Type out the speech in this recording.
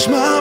smile